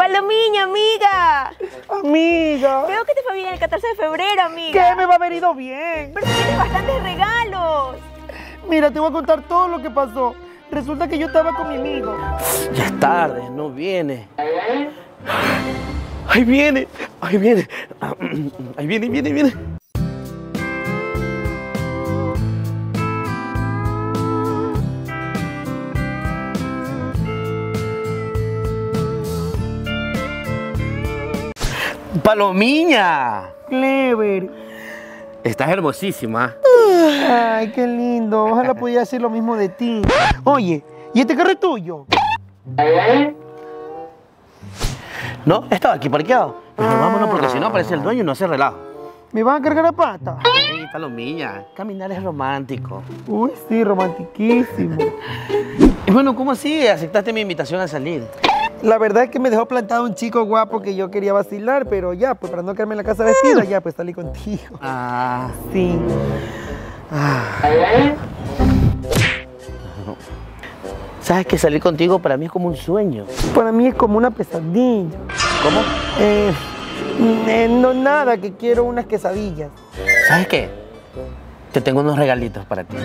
Palomiña, amiga. Amiga. Veo que te fue bien el 14 de febrero, amiga. ¿Qué me va a haber ido bien? Pero tienes bastantes regalos. Mira, te voy a contar todo lo que pasó. Resulta que yo estaba con mi amigo. Ya es tarde, no viene. Ahí viene, ahí viene. Ahí viene, viene, viene. Palomiña. Clever. Estás hermosísima. Ay, qué lindo. Ojalá pudiera decir lo mismo de ti. Oye, ¿y este carro es tuyo? No, estaba aquí parqueado. Pero vámonos porque si no aparece el dueño y no hace relajo. ¿Me van a cargar a pata? Ay, Palomiña, caminar es romántico. Uy, sí, romantiquísimo. Y bueno, ¿cómo así aceptaste mi invitación a salir? La verdad es que me dejó plantado un chico guapo que yo quería vacilar, pero ya, pues para no quedarme en la casa vestida, ya, pues salí contigo. Ah, Sí. sabes que salir contigo para mí es como un sueño. Para mí es como una pesadilla. ¿Cómo? Eh, eh, no nada, que quiero unas quesadillas. ¿Sabes qué? Te tengo unos regalitos para ti.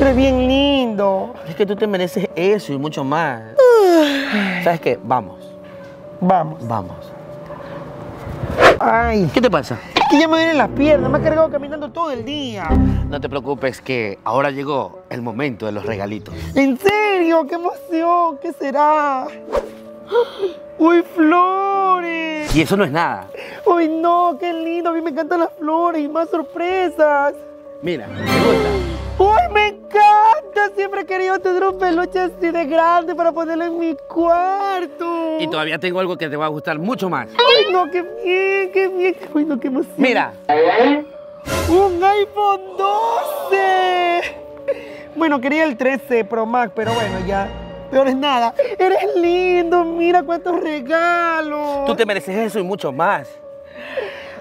Eres bien lindo. Es que tú te mereces eso y mucho más. ¿Sabes qué? Vamos, Vamos. vamos. Ay, ¿Qué te pasa? que ya me duelen las piernas, me ha cargado caminando todo el día. No te preocupes que ahora llegó el momento de los regalitos. ¿En serio? ¡Qué emoción! ¿Qué será? ¡Uy, flores! Y eso no es nada. ¡Uy, no! ¡Qué lindo! A mí me encantan las flores y más sorpresas. Mira, ¿te gusta? ¡Uy, me encanta! Siempre he querido tener un peluche así de grande para ponerlo en mi cuarto. Y todavía tengo algo que te va a gustar mucho más. ¡Ay, no! ¡Qué bien! ¡Qué bien! ¡Uy, no! ¡Qué emoción! Mira, ¡Un iPhone 12! Bueno, quería el 13 Pro Max, pero bueno, ya. Peor es nada. Eres lindo, mira cuántos regalos. tú te mereces eso y mucho más.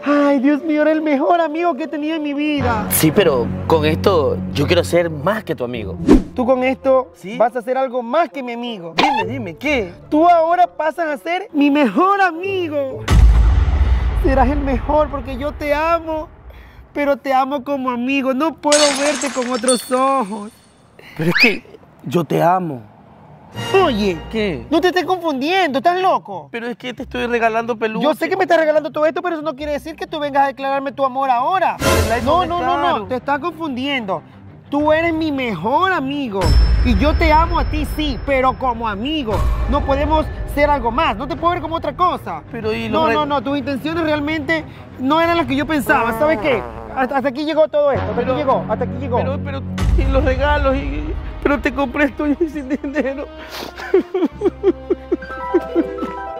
Ay, Dios mío, eres el mejor amigo que he tenido en mi vida. Sí, pero con esto yo quiero ser más que tu amigo. Tú con esto ¿Sí? vas a ser algo más que mi amigo. Dime, dime, ¿qué? Tú ahora pasas a ser mi mejor amigo. Serás el mejor porque yo te amo, pero te amo como amigo. No puedo verte con otros ojos. Pero es que yo te amo. Oye, ¿Qué? no te estés confundiendo, ¿estás loco? Pero es que te estoy regalando peluche. Yo sé que me estás regalando todo esto, pero eso no quiere decir que tú vengas a declararme tu amor ahora. No, no, no, no, te estás confundiendo. Tú eres mi mejor amigo y yo te amo a ti, sí, pero como amigo. No podemos ser algo más, no te puedo ver como otra cosa. Pero y No, no, no, tus intenciones realmente no eran las que yo pensaba. ¿Sabes qué? Hasta, hasta aquí llegó todo esto, hasta Pero- aquí llegó, hasta aquí llegó. Pero, pero, y los regalos, y, pero te compré esto y sin dinero.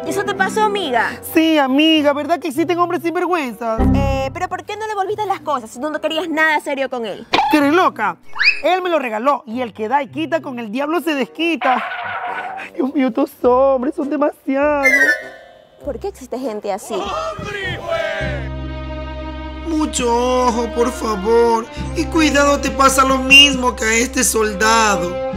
¿Y eso te pasó, amiga? Sí, amiga, ¿verdad que existen hombres sinvergüenzas? Eh, pero ¿por qué no le volviste las cosas si tú no querías nada serio con él? ¿Que eres loca? Él me lo regaló y el que da y quita con el diablo se desquita. Dios mío, estos hombres son demasiados. ¿Por qué existe gente así? Mucho ojo, por favor. Y cuidado te pasa lo mismo que a este soldado.